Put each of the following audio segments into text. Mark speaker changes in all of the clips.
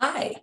Speaker 1: Hi,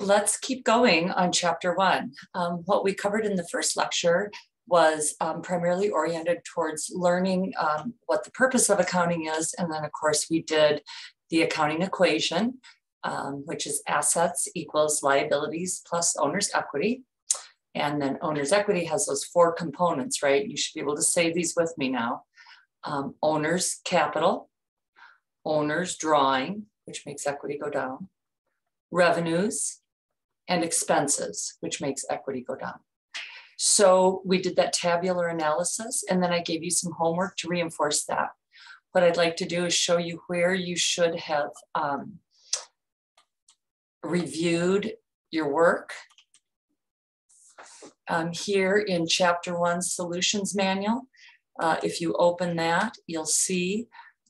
Speaker 1: let's keep going on chapter one. Um, what we covered in the first lecture was um, primarily oriented towards learning um, what the purpose of accounting is. And then of course we did the accounting equation, um, which is assets equals liabilities plus owner's equity. And then owner's equity has those four components, right? You should be able to say these with me now. Um, owner's capital, owner's drawing, which makes equity go down, revenues, and expenses, which makes equity go down. So we did that tabular analysis, and then I gave you some homework to reinforce that. What I'd like to do is show you where you should have um, reviewed your work. Um, here in chapter one, solutions manual, uh, if you open that, you'll see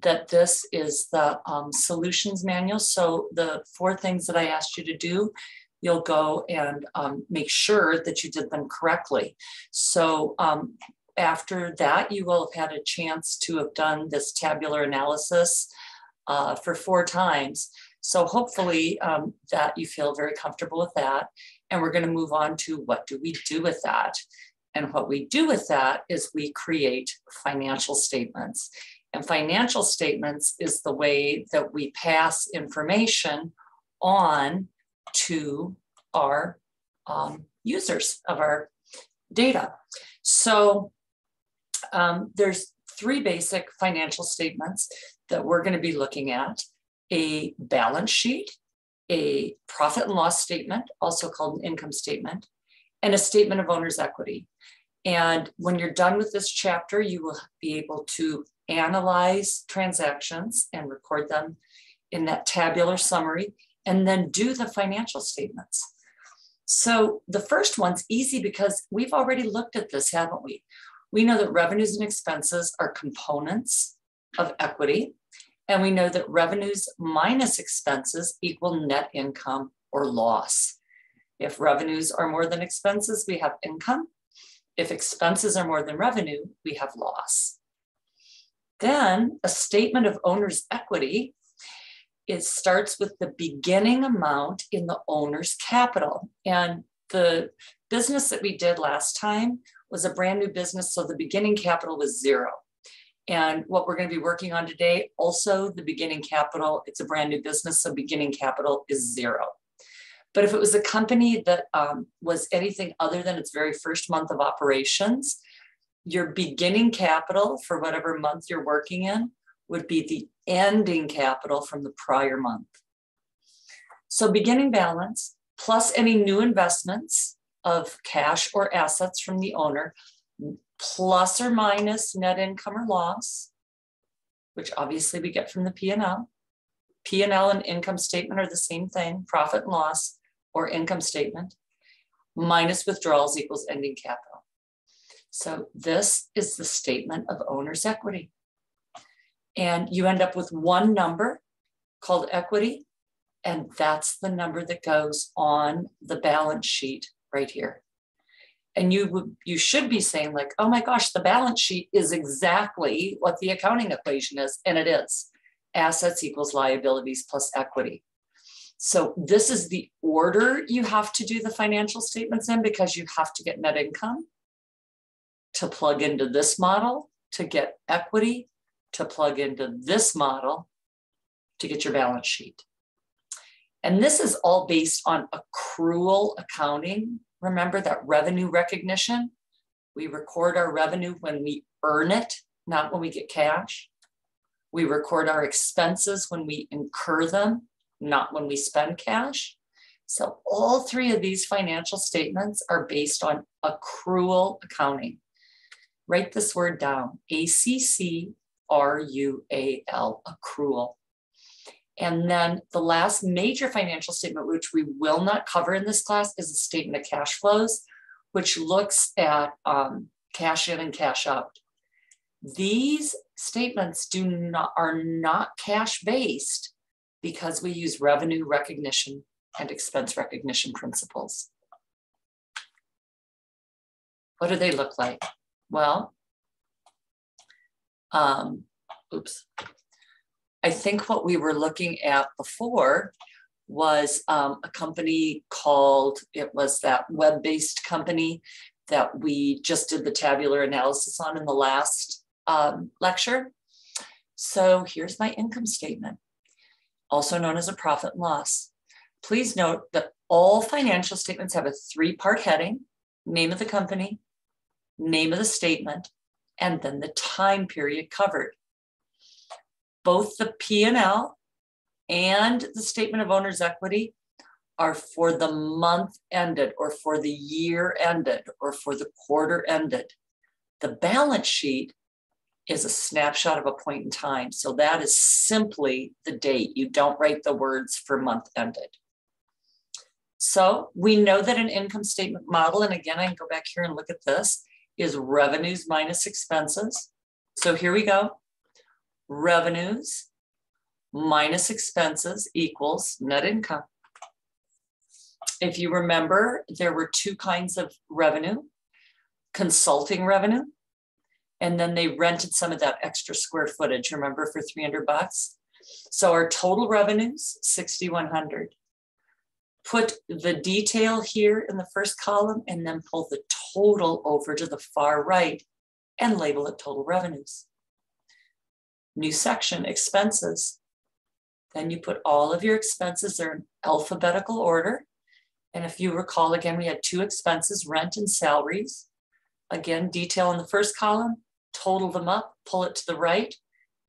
Speaker 1: that this is the um, solutions manual. So the four things that I asked you to do, you'll go and um, make sure that you did them correctly. So um, after that, you will have had a chance to have done this tabular analysis uh, for four times. So hopefully um, that you feel very comfortable with that. And we're gonna move on to what do we do with that? And what we do with that is we create financial statements. And financial statements is the way that we pass information on to our um, users of our data. So um, there's three basic financial statements that we're going to be looking at. A balance sheet, a profit and loss statement, also called an income statement, and a statement of owner's equity. And when you're done with this chapter, you will be able to analyze transactions and record them in that tabular summary, and then do the financial statements. So the first one's easy because we've already looked at this, haven't we? We know that revenues and expenses are components of equity, and we know that revenues minus expenses equal net income or loss. If revenues are more than expenses, we have income. If expenses are more than revenue, we have loss. Then a statement of owner's equity, it starts with the beginning amount in the owner's capital. And the business that we did last time was a brand new business, so the beginning capital was zero. And what we're going to be working on today, also the beginning capital, it's a brand new business, so beginning capital is zero. But if it was a company that um, was anything other than its very first month of operations, your beginning capital for whatever month you're working in would be the ending capital from the prior month. So beginning balance plus any new investments of cash or assets from the owner, plus or minus net income or loss, which obviously we get from the P&L. P&L and income statement are the same thing, profit and loss or income statement, minus withdrawals equals ending capital. So this is the statement of owner's equity. And you end up with one number called equity, and that's the number that goes on the balance sheet right here. And you would you should be saying like, oh my gosh, the balance sheet is exactly what the accounting equation is, and it is. Assets equals liabilities plus equity. So this is the order you have to do the financial statements in because you have to get net income to plug into this model to get equity to plug into this model to get your balance sheet. And this is all based on accrual accounting. Remember that revenue recognition? We record our revenue when we earn it, not when we get cash. We record our expenses when we incur them, not when we spend cash. So all three of these financial statements are based on accrual accounting. Write this word down, A-C-C-R-U-A-L, accrual. And then the last major financial statement, which we will not cover in this class, is a statement of cash flows, which looks at um, cash in and cash out. These statements do not are not cash based because we use revenue recognition and expense recognition principles. What do they look like? Well, um, oops. I think what we were looking at before was um, a company called, it was that web based company that we just did the tabular analysis on in the last um, lecture. So here's my income statement, also known as a profit and loss. Please note that all financial statements have a three part heading name of the company, name of the statement, and then the time period covered. Both the P&L and the statement of owner's equity are for the month ended or for the year ended or for the quarter ended. The balance sheet is a snapshot of a point in time. So that is simply the date. You don't write the words for month ended. So we know that an income statement model, and again, I can go back here and look at this, is revenues minus expenses. So here we go. Revenues minus expenses equals net income. If you remember, there were two kinds of revenue, consulting revenue, and then they rented some of that extra square footage, remember, for 300 bucks. So our total revenues, 6,100. Put the detail here in the first column and then pull the total over to the far right and label it total revenues. New section, expenses. Then you put all of your expenses, they're in alphabetical order. And if you recall, again, we had two expenses, rent and salaries. Again, detail in the first column, total them up, pull it to the right,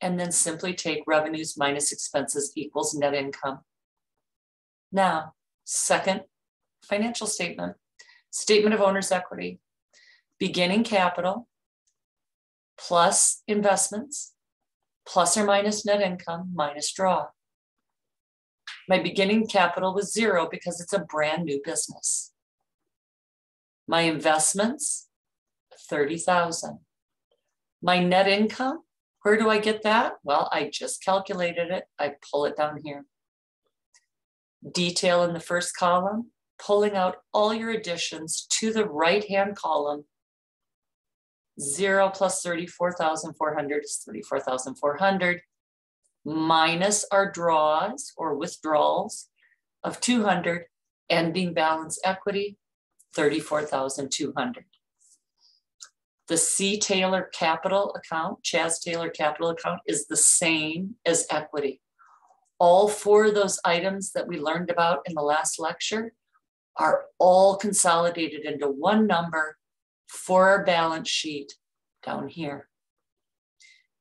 Speaker 1: and then simply take revenues minus expenses equals net income. Now, second financial statement, statement of owner's equity, beginning capital plus investments, plus or minus net income minus draw. My beginning capital was zero because it's a brand new business. My investments, 30,000. My net income, where do I get that? Well, I just calculated it. I pull it down here. Detail in the first column, pulling out all your additions to the right-hand column. Zero plus 34,400 is 34,400 minus our draws or withdrawals of 200, ending balance equity, 34,200. The C Taylor capital account, Chaz Taylor capital account is the same as equity. All four of those items that we learned about in the last lecture are all consolidated into one number for our balance sheet down here.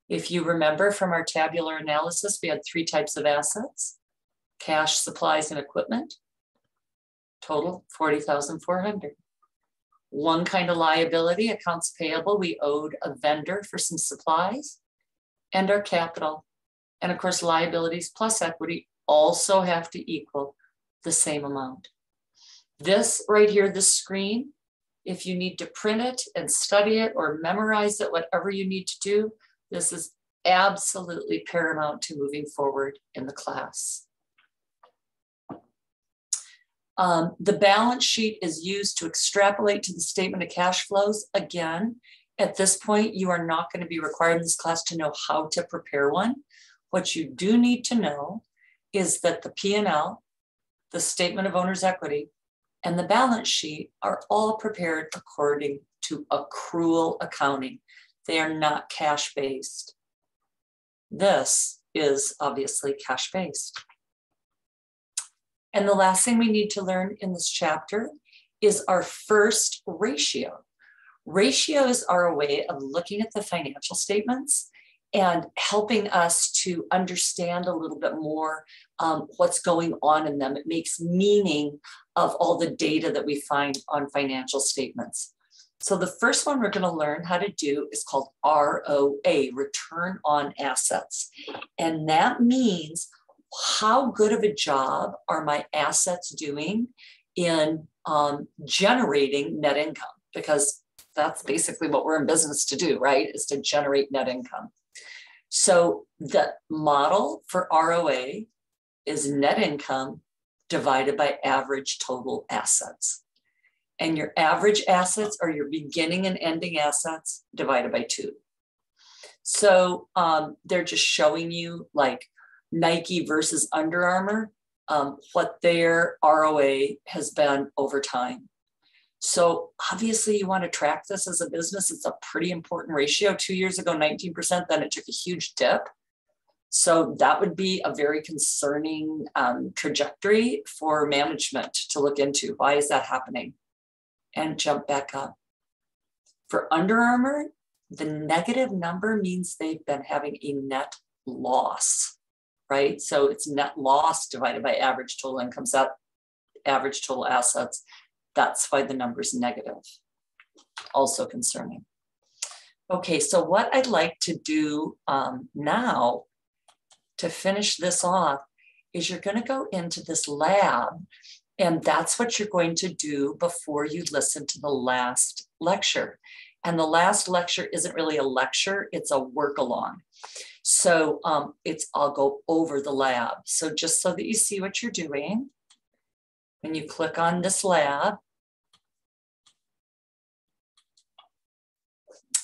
Speaker 1: If you remember from our tabular analysis, we had three types of assets, cash, supplies, and equipment. Total 40,400. One kind of liability, accounts payable, we owed a vendor for some supplies and our capital. And of course, liabilities plus equity also have to equal the same amount. This right here, this screen, if you need to print it and study it or memorize it, whatever you need to do, this is absolutely paramount to moving forward in the class. Um, the balance sheet is used to extrapolate to the statement of cash flows. Again, at this point, you are not going to be required in this class to know how to prepare one. What you do need to know is that the P&L, the statement of owner's equity, and the balance sheet are all prepared according to accrual accounting. They are not cash based. This is obviously cash based. And the last thing we need to learn in this chapter is our first ratio. Ratios are a way of looking at the financial statements and helping us to understand a little bit more um, what's going on in them. It makes meaning of all the data that we find on financial statements. So the first one we're going to learn how to do is called ROA, return on assets. And that means how good of a job are my assets doing in um, generating net income? Because that's basically what we're in business to do, right? Is to generate net income. So the model for ROA is net income divided by average total assets and your average assets are your beginning and ending assets divided by two. So um, they're just showing you like Nike versus Under Armour. um, what their ROA has been over time. So obviously you want to track this as a business. It's a pretty important ratio. Two years ago, 19%, then it took a huge dip. So that would be a very concerning um, trajectory for management to look into. Why is that happening? And jump back up. For Under Armour, the negative number means they've been having a net loss, right? So it's net loss divided by average total income, that average total assets. That's why the number is negative. Also concerning. Okay, so what I'd like to do um, now to finish this off is you're going to go into this lab, and that's what you're going to do before you listen to the last lecture. And the last lecture isn't really a lecture, it's a work along. So um, it's I'll go over the lab. So just so that you see what you're doing, when you click on this lab,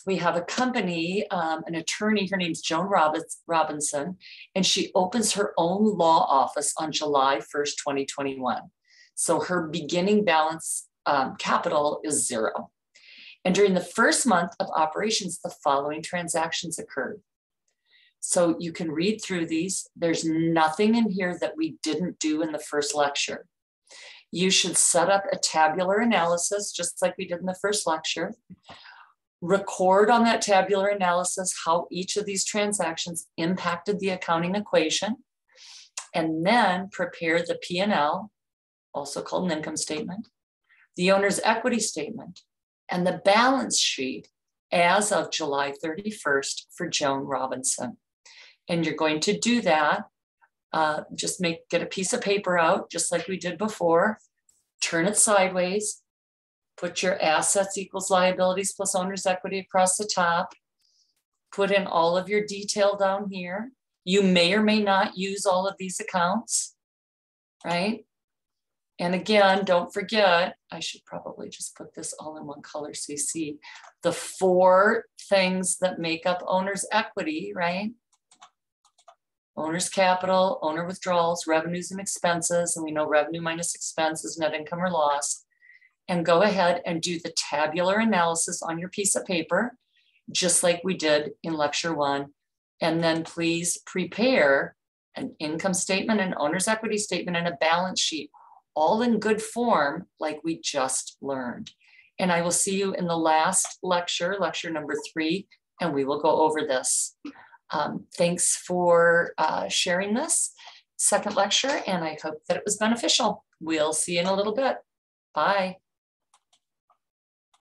Speaker 1: we have a company, um, an attorney, her name's Joan Robinson, and she opens her own law office on July 1st, 2021. So her beginning balance um, capital is zero. And during the first month of operations, the following transactions occurred. So you can read through these. There's nothing in here that we didn't do in the first lecture. You should set up a tabular analysis, just like we did in the first lecture. Record on that tabular analysis how each of these transactions impacted the accounting equation, and then prepare the P&L, also called an income statement, the owner's equity statement, and the balance sheet as of July 31st for Joan Robinson. And you're going to do that. Uh, just make get a piece of paper out, just like we did before. Turn it sideways. Put your assets equals liabilities plus owner's equity across the top. Put in all of your detail down here. You may or may not use all of these accounts, right? And again, don't forget, I should probably just put this all in one color so you see the four things that make up owner's equity, right? Owner's capital, owner withdrawals, revenues and expenses, and we know revenue minus expenses, net income or loss. And go ahead and do the tabular analysis on your piece of paper, just like we did in lecture one. And then please prepare an income statement, an owner's equity statement, and a balance sheet all in good form, like we just learned. And I will see you in the last lecture, lecture number three, and we will go over this. Um, thanks for uh, sharing this second lecture, and I hope that it was beneficial. We'll see you in a little bit. Bye.